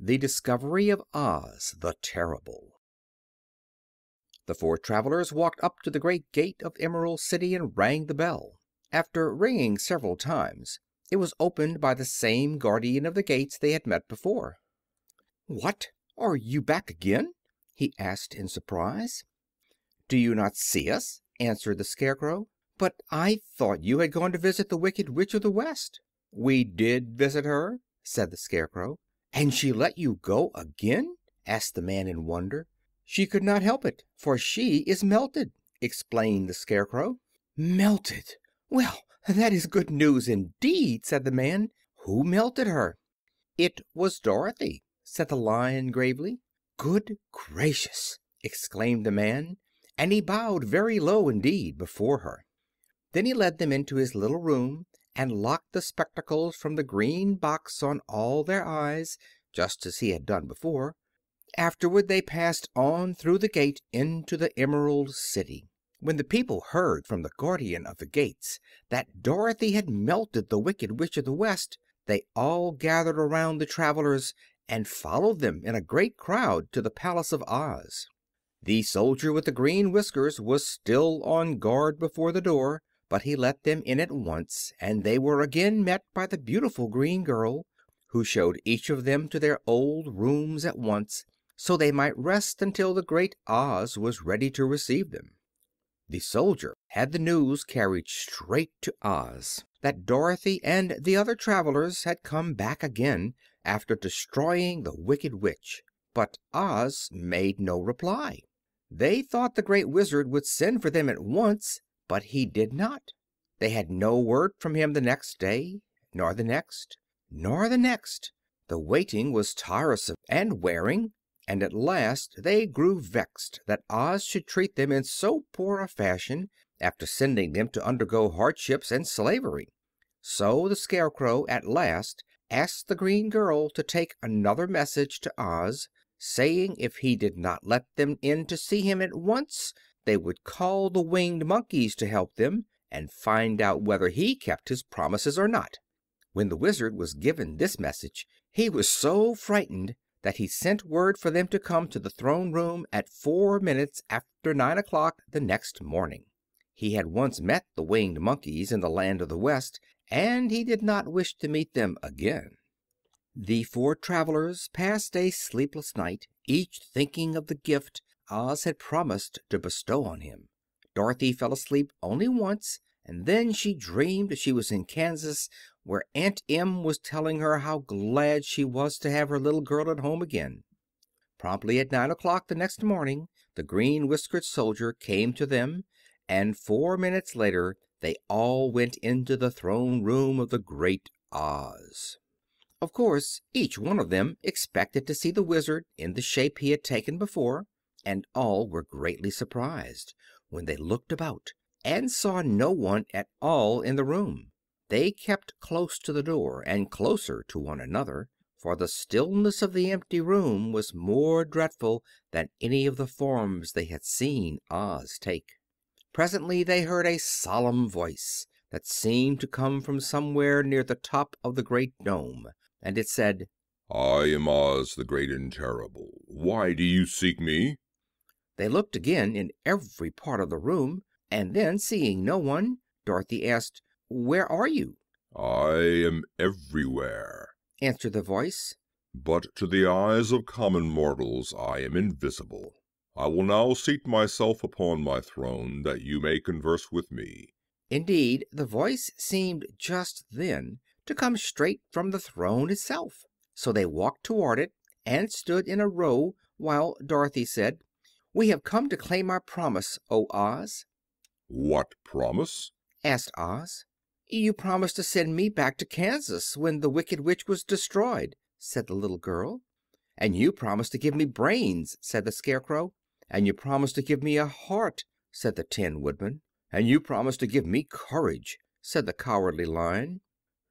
The Discovery of Oz the Terrible The four travelers walked up to the great gate of Emerald City and rang the bell. After ringing several times it was opened by the same Guardian of the Gates they had met before. "What! Are you back again?" he asked in surprise. "Do you not see us?" answered the Scarecrow. "But I thought you had gone to visit the Wicked Witch of the West." "We did visit her," said the Scarecrow. "And she let you go again?" asked the man in wonder. "She could not help it, for she is melted," explained the Scarecrow. "Melted! Well, that is good news, indeed," said the man. "Who melted her?" "It was Dorothy," said the Lion gravely. "Good gracious!" exclaimed the man, and he bowed very low indeed before her. Then he led them into his little room and locked the spectacles from the green box on all their eyes, just as he had done before. Afterward they passed on through the gate into the Emerald City. When the people heard from the Guardian of the Gates that Dorothy had melted the Wicked Witch of the West, they all gathered around the travelers and followed them in a great crowd to the Palace of Oz. The soldier with the green whiskers was still on guard before the door, but he let them in at once, and they were again met by the beautiful green girl, who showed each of them to their old rooms at once, so they might rest until the great Oz was ready to receive them. The soldier had the news carried straight to Oz that Dorothy and the other travelers had come back again, after destroying the Wicked Witch. But Oz made no reply. They thought the Great Wizard would send for them at once, but he did not. They had no word from him the next day, nor the next, nor the next. The waiting was tiresome and wearing, and at last they grew vexed that Oz should treat them in so poor a fashion after sending them to undergo hardships and slavery. So the Scarecrow at last asked the green girl to take another message to Oz, saying if he did not let them in to see him at once they would call the Winged Monkeys to help them and find out whether he kept his promises or not. When the Wizard was given this message he was so frightened that he sent word for them to come to the throne room at four minutes after nine o'clock the next morning. He had once met the Winged Monkeys in the Land of the West, and he did not wish to meet them again. The four travelers passed a sleepless night, each thinking of the gift Oz had promised to bestow on him. Dorothy fell asleep only once, and then she dreamed she was in Kansas, where Aunt Em was telling her how glad she was to have her little girl at home again. Promptly at nine o'clock the next morning the green whiskered soldier came to them, and four minutes later they all went into the throne room of the Great Oz. Of course, each one of them expected to see the Wizard in the shape he had taken before and all were greatly surprised when they looked about and saw no one at all in the room. They kept close to the door and closer to one another, for the stillness of the empty room was more dreadful than any of the forms they had seen Oz take. Presently they heard a solemn voice that seemed to come from somewhere near the top of the great dome, and it said, I am Oz the Great and Terrible. Why do you seek me? They looked again in every part of the room, and then, seeing no one, Dorothy asked, "Where are you?" "I am everywhere," answered the voice. "but to the eyes of common mortals I am invisible. I will now seat myself upon my throne, that you may converse with me." Indeed, the voice seemed just then to come straight from the throne itself. So they walked toward it and stood in a row while Dorothy said, we have come to claim our promise, O Oz." "What promise?" asked Oz. "You promised to send me back to Kansas when the Wicked Witch was destroyed," said the little girl. "And you promised to give me brains," said the Scarecrow. "And you promised to give me a heart," said the Tin Woodman. "And you promised to give me courage," said the Cowardly Lion.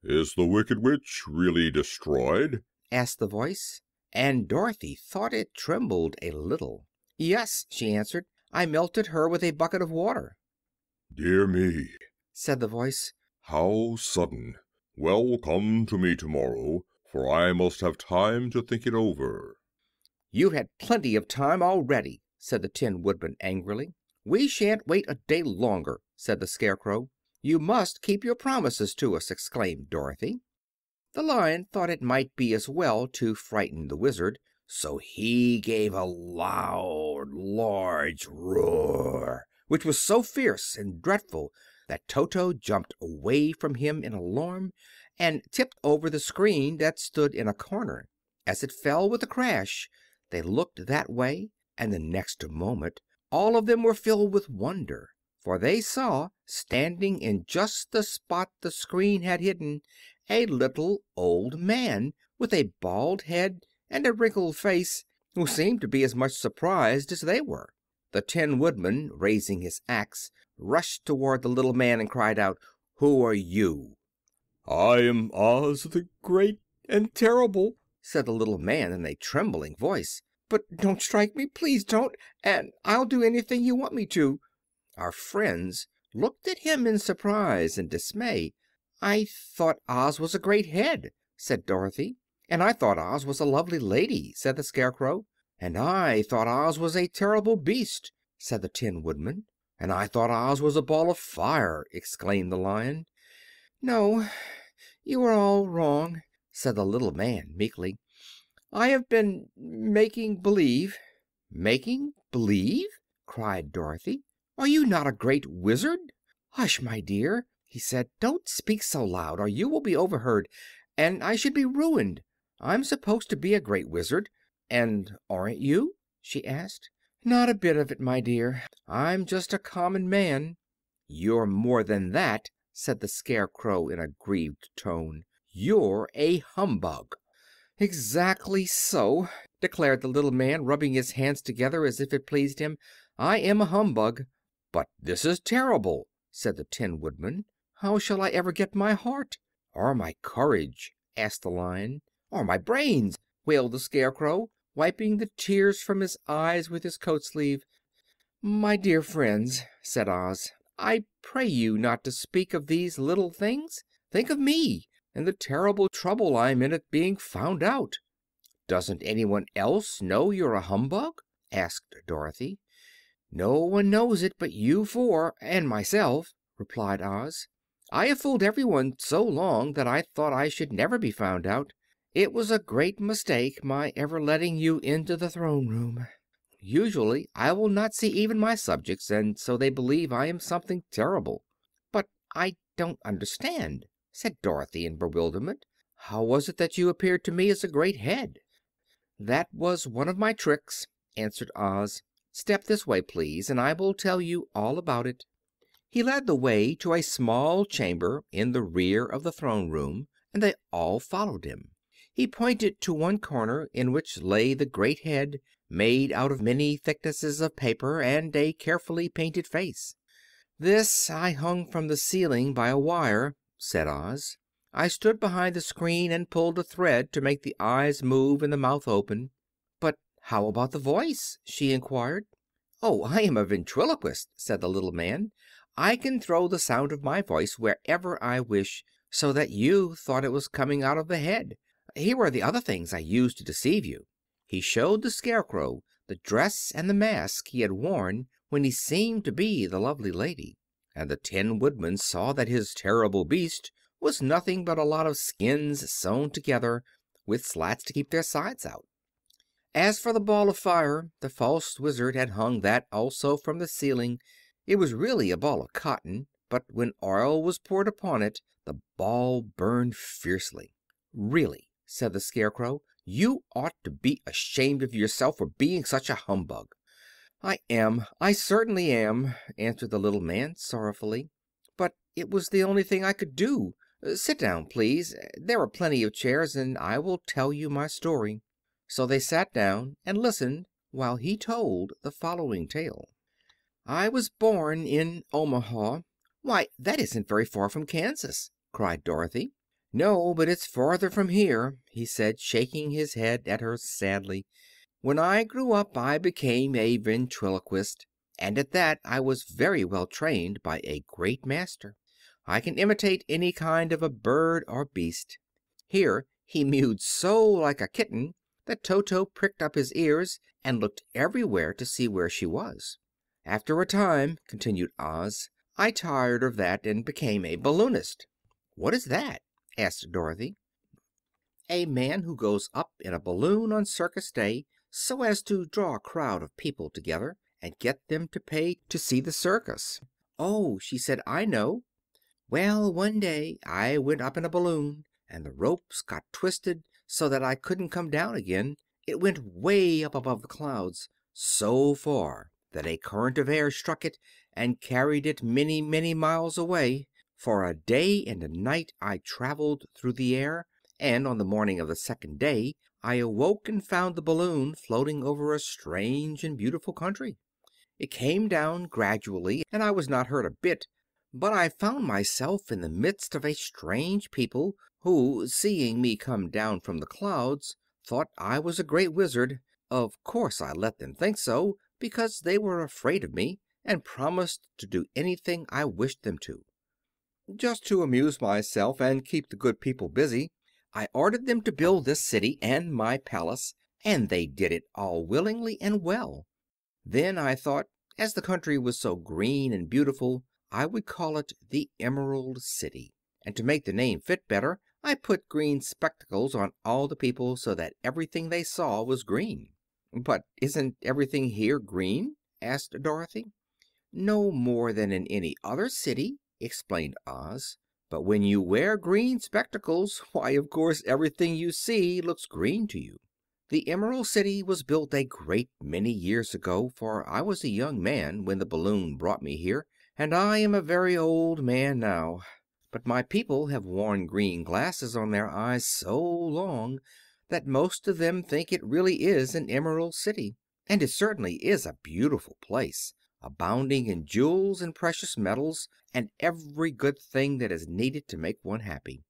"Is the Wicked Witch really destroyed?" asked the voice, and Dorothy thought it trembled a little. "Yes," she answered. "I melted her with a bucket of water." "Dear me," said the voice, "how sudden! Well, come to me tomorrow, for I must have time to think it over. You've had plenty of time already, said the Tin Woodman angrily. We shan't wait a day longer, said the Scarecrow. You must keep your promises to us, exclaimed Dorothy. The Lion thought it might be as well to frighten the Wizard, so he gave a loud, large roar, which was so fierce and dreadful that Toto jumped away from him in alarm and tipped over the screen that stood in a corner. As it fell with a crash, they looked that way, and the next moment all of them were filled with wonder, for they saw, standing in just the spot the screen had hidden, a little old man with a bald head and a wrinkled face, who seemed to be as much surprised as they were. The Tin Woodman, raising his axe, rushed toward the little man and cried out, "Who are you?" "I am Oz the Great and Terrible," said the little man in a trembling voice. "But don't strike me, please don't, and I'll do anything you want me to." Our friends looked at him in surprise and dismay. "I thought Oz was a great head," said Dorothy. "And I thought Oz was a lovely lady," said the Scarecrow. "And I thought Oz was a terrible beast," said the Tin Woodman. "And I thought Oz was a ball of fire," exclaimed the Lion. "No, you are all wrong," said the little man meekly. "I have been making believe." "Making believe!" cried Dorothy. "Are you not a great Wizard?" "Hush, my dear," he said. "Don't speak so loud, or you will be overheard, and I should be ruined. I'm supposed to be a great Wizard." "And aren't you?" she asked. "Not a bit of it, my dear. I'm just a common man." "You're more than that," said the Scarecrow in a grieved tone. "You're a humbug." "Exactly so," declared the little man, rubbing his hands together as if it pleased him. "I am a humbug." "But this is terrible," said the Tin Woodman. "How shall I ever get my heart?" "Or my courage?" asked the Lion. "Or my brains?" wailed the Scarecrow, wiping the tears from his eyes with his coat sleeve. "My dear friends," said Oz, "I pray you not to speak of these little things. Think of me, and the terrible trouble I'm in at being found out." "Doesn't anyone else know you're a humbug?" asked Dorothy. "No one knows it but you four, and myself," replied Oz. "I have fooled everyone so long that I thought I should never be found out. It was a great mistake, my ever letting you into the throne room. Usually I will not see even my subjects, and so they believe I am something terrible." "But I don't understand," said Dorothy in bewilderment. "How was it that you appeared to me as a great head?" "That was one of my tricks," answered Oz. "Step this way, please, and I will tell you all about it." He led the way to a small chamber in the rear of the throne room, and they all followed him. He pointed to one corner, in which lay the great head, made out of many thicknesses of paper, and a carefully painted face. "This I hung from the ceiling by a wire," said Oz. "I stood behind the screen and pulled a thread to make the eyes move and the mouth open." "But how about the voice?" she inquired. "Oh, I am a ventriloquist," said the little man. "I can throw the sound of my voice wherever I wish, so that you thought it was coming out of the head. Here are the other things I used to deceive you." He showed the Scarecrow the dress and the mask he had worn when he seemed to be the lovely lady, and the Tin Woodman saw that his terrible beast was nothing but a lot of skins sewn together, with slats to keep their sides out. As for the ball of fire, the false Wizard had hung that also from the ceiling. It was really a ball of cotton, but when oil was poured upon it the ball burned fiercely. "Really," said the Scarecrow, "you ought to be ashamed of yourself for being such a humbug." "I am I certainly am," answered the little man, sorrowfully. "But it was the only thing I could do. Sit down, please. There are plenty of chairs, and I will tell you my story." So they sat down and listened while he told the following tale. I was born in Omaha. "Why, that isn't very far from Kansas!" cried Dorothy. "No, but it's farther from here," he said, shaking his head at her sadly. "When I grew up I became a ventriloquist, and at that I was very well trained by a great master. I can imitate any kind of a bird or beast." Here He mewed so like a kitten that Toto pricked up his ears and looked everywhere to see where she was. "After a time," continued Oz, "I tired of that and became a balloonist." "What is that?" Asked Dorothy. "A man who goes up in a balloon on circus day so as to draw a crowd of people together and get them to pay to see the circus." "Oh," she said, "I know. Well, one day I went up in a balloon, and the ropes got twisted so that I couldn't come down again. It went way up above the clouds, so far that a current of air struck it and carried it many, many miles away. For a day and a night I traveled through the air, and on the morning of the second day I awoke and found the balloon floating over a strange and beautiful country. It came down gradually, and I was not hurt a bit but I found myself in the midst of a strange people who, seeing me come down from the clouds, thought I was a great wizard. Of course I let them think so, because they were afraid of me, and promised to do anything I wished them to. Just to amuse myself and keep the good people busy, I ordered them to build this city and my palace, and they did it all willingly and well. Then I thought, as the country was so green and beautiful, I would call it the Emerald City. And to make the name fit better, I put green spectacles on all the people so that everything they saw was green. "But isn't everything here green?" asked Dorothy. "No more than in any other city," explained Oz. "But when you wear green spectacles, why of course everything you see looks green to you. The Emerald City was built a great many years ago, for I was a young man when the balloon brought me here and I am a very old man now. But my people have worn green glasses on their eyes so long that most of them think it really is an Emerald City. And it certainly is a beautiful place, abounding in jewels and precious metals and every good thing that is needed to make one happy.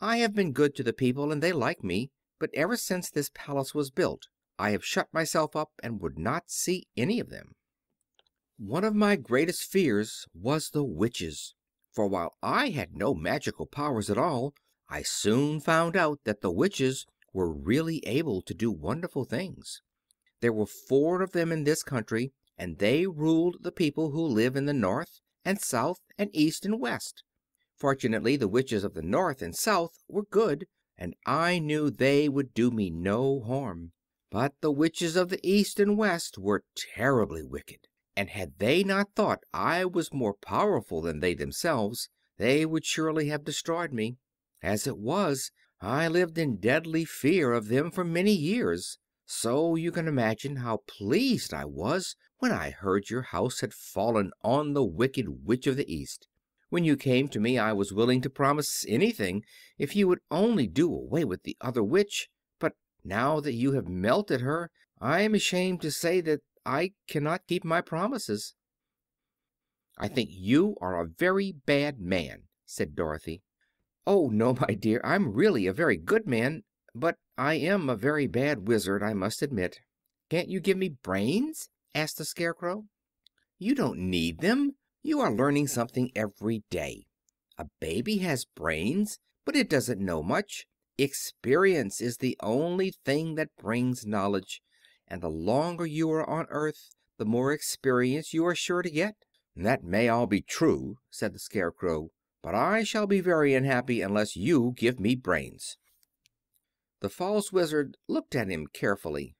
I have been good to the people and they like me, but ever since this palace was built I have shut myself up and would not see any of them. One of my greatest fears was the witches, for while I had no magical powers at all, I soon found out that the witches were really able to do wonderful things. There were four of them in this country, and they ruled the people who live in the north and south and east and west. Fortunately, the witches of the north and south were good, and I knew they would do me no harm. But the witches of the east and west were terribly wicked and had they not thought I was more powerful than they themselves, they would surely have destroyed me. As it was, I lived in deadly fear of them for many years. So you can imagine how pleased I was when I heard your house had fallen on the Wicked Witch of the East. When you came to me I was willing to promise anything if you would only do away with the other witch, but now that you have melted her I am ashamed to say that I cannot keep my promises." "I think you are a very bad man," said Dorothy. "Oh, no, my dear, I'm really a very good man; but I am a very bad Wizard, I must admit." "Can't you give me brains?" Asked the Scarecrow. "You don't need them. You are learning something every day. A baby has brains, but it doesn't know much. Experience is the only thing that brings knowledge and the longer you are on earth the more experience you are sure to get." "That may all be true," said the Scarecrow, "but I shall be very unhappy unless you give me brains." The false Wizard looked at him carefully.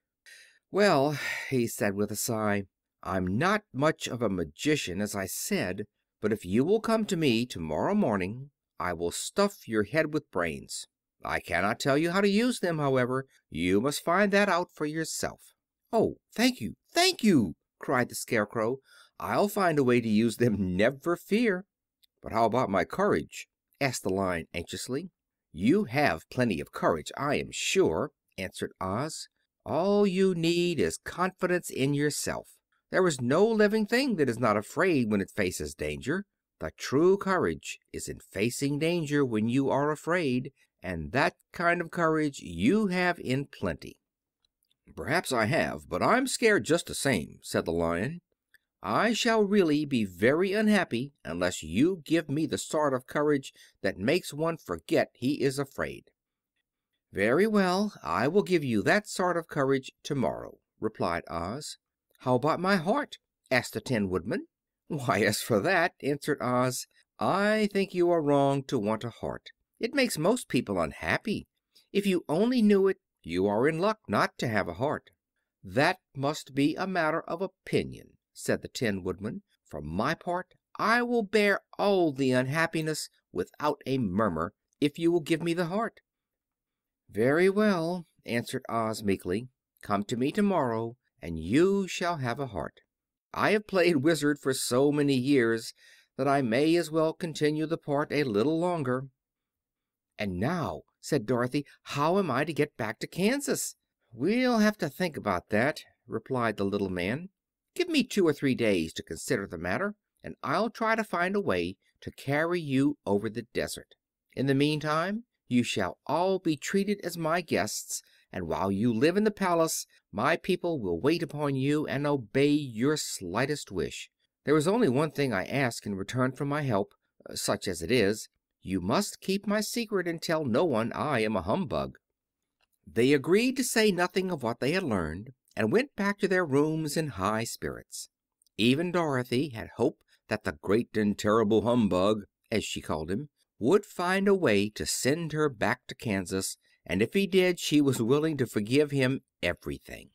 "Well," he said with a sigh, "I'm not much of a magician, as I said, but if you will come to me to morrow morning I will stuff your head with brains. I cannot tell you how to use them, however. You must find that out for yourself." "Oh, thank you, thank you!" cried the Scarecrow. "I'll find a way to use them, never fear." "But how about my courage?" asked the Lion anxiously. "You have plenty of courage, I am sure," answered Oz. "All you need is confidence in yourself. There is no living thing that is not afraid when it faces danger. The true courage is in facing danger when you are afraid, and that kind of courage you have in plenty." "Perhaps I have, but I'm scared just the same," said the Lion. "I shall really be very unhappy unless you give me the sort of courage that makes one forget he is afraid." "Very well; I will give you that sort of courage to morrow," replied Oz. "How about my heart?" asked the Tin Woodman. "Why, as for that," answered Oz, "I think you are wrong to want a heart. It makes most people unhappy. If you only knew it, you are in luck not to have a heart." "That must be a matter of opinion," said the Tin Woodman. "For my part, I will bear all the unhappiness without a murmur, if you will give me the heart." "Very well," answered Oz meekly. "Come to me tomorrow and you shall have a heart. I have played Wizard for so many years that I may as well continue the part a little longer." "And now," said Dorothy, "how am I to get back to Kansas?" "We'll have to think about that," replied the little man. "Give me two or three days to consider the matter, and I'll try to find a way to carry you over the desert. In the meantime you shall all be treated as my guests, and while you live in the palace my people will wait upon you and obey your slightest wish. There is only one thing I ask in return for my help, uh, such as it is. You must keep my secret and tell no one I am a humbug." They agreed to say nothing of what they had learned, and went back to their rooms in high spirits. Even Dorothy had hope that the Great and Terrible Humbug, as she called him, would find a way to send her back to Kansas, and if he did she was willing to forgive him everything.